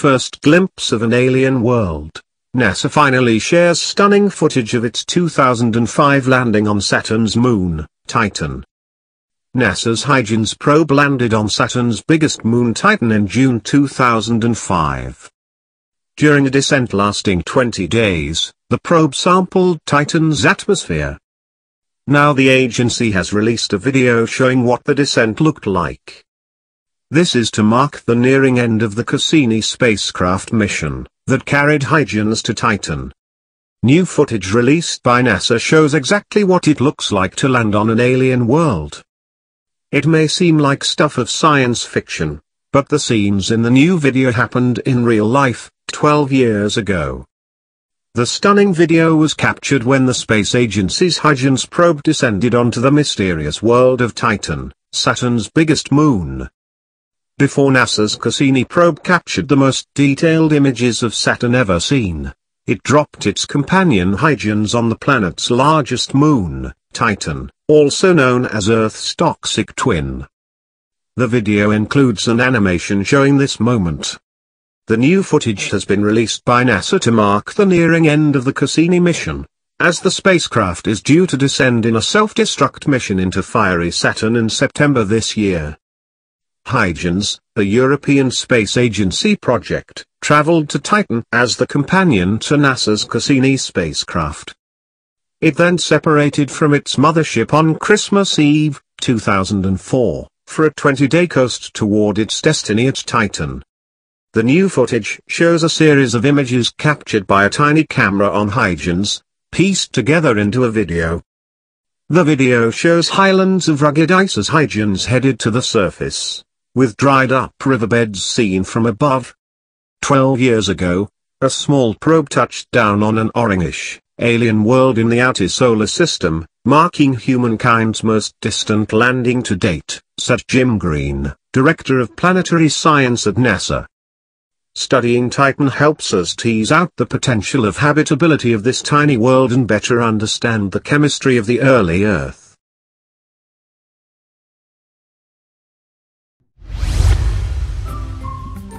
first glimpse of an alien world, NASA finally shares stunning footage of its 2005 landing on Saturn's moon, Titan. NASA's Huygens probe landed on Saturn's biggest moon Titan in June 2005. During a descent lasting 20 days, the probe sampled Titan's atmosphere. Now the agency has released a video showing what the descent looked like. This is to mark the nearing end of the Cassini spacecraft mission, that carried Huygens to Titan. New footage released by NASA shows exactly what it looks like to land on an alien world. It may seem like stuff of science fiction, but the scenes in the new video happened in real life, 12 years ago. The stunning video was captured when the space agency's Huygens probe descended onto the mysterious world of Titan, Saturn's biggest moon. Before NASA's Cassini probe captured the most detailed images of Saturn ever seen, it dropped its companion Huygens on the planet's largest moon, Titan, also known as Earth's toxic twin. The video includes an animation showing this moment. The new footage has been released by NASA to mark the nearing end of the Cassini mission, as the spacecraft is due to descend in a self-destruct mission into fiery Saturn in September this year. Huygens, a European Space Agency project, traveled to Titan as the companion to NASA's Cassini spacecraft. It then separated from its mothership on Christmas Eve, 2004, for a 20-day coast toward its destiny at Titan. The new footage shows a series of images captured by a tiny camera on Huygens, pieced together into a video. The video shows highlands of rugged ice as Huygens headed to the surface with dried-up riverbeds seen from above. Twelve years ago, a small probe touched down on an orangish, alien world in the outer solar system, marking humankind's most distant landing to date, said Jim Green, Director of Planetary Science at NASA. Studying Titan helps us tease out the potential of habitability of this tiny world and better understand the chemistry of the early Earth.